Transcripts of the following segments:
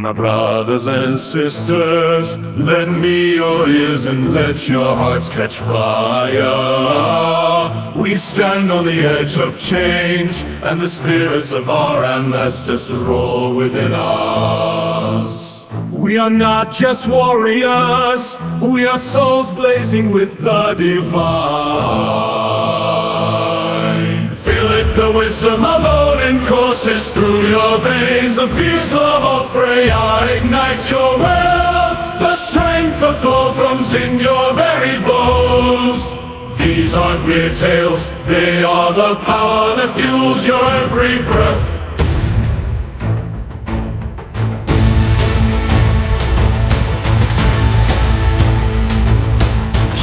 My brothers and sisters, lend me your ears and let your hearts catch fire. We stand on the edge of change, and the spirits of our ancestors roar within us. We are not just warriors, we are souls blazing with the divine. The wisdom of Odin courses through your veins. The fierce love of Freya ignites your will. The strength of Thor thrums in your very bones. These aren't mere tales, they are the power that fuels your every breath.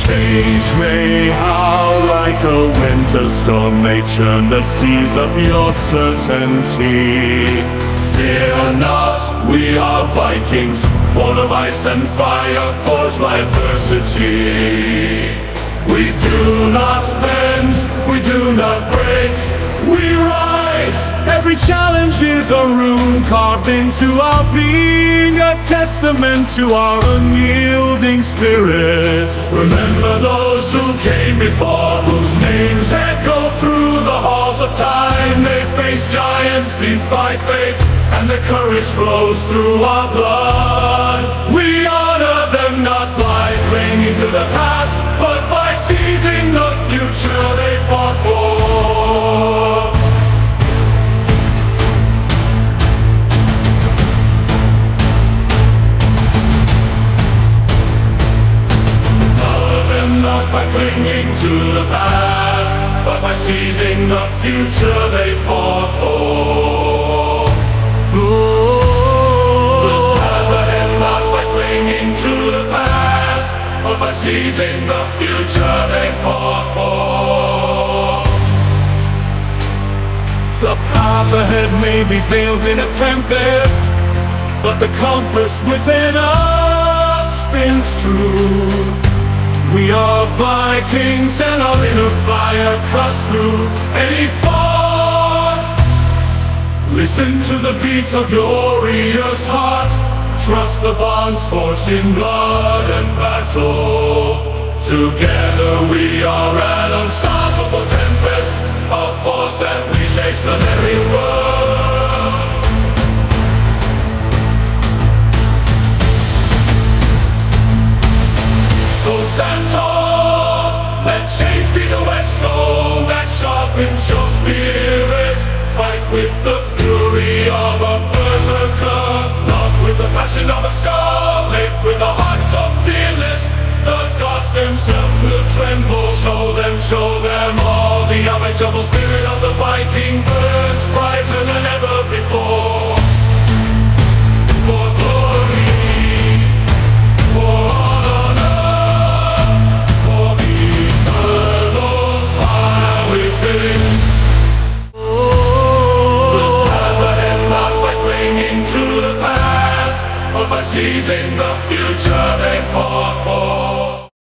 Change may like a winter storm May churn the seas of your certainty. Fear not, we are Vikings Born of ice and fire, forged by adversity. We do not bend, we do not break We rise, every challenge is a rune Carved into our being, a testament to our unyielding spirit. Remember those who came before, whose names echo through the halls of time. They face giants, defy fate, and their courage flows through our blood. We honor them not by clinging to the past, but by seizing the future they fought for clinging to the past, but by seizing the future they fought for. The path ahead not by clinging to the past, but by seizing the future they fought for. The path ahead may be veiled in a tempest, but the compass within us spins true. We are Vikings and our inner fire cuts through any fog. Listen to the beats of your warrior's heart. Trust the bonds forged in blood and battle. Together we are an unstoppable tempest, a force that reshapes the very world. With the fury of a berserker, love with the passion of a scar, live with the hearts of fearless. The gods themselves will tremble, show them, show them all. The unbreakable spirit of the Viking burns brighter than ever By sees in the future they fought for.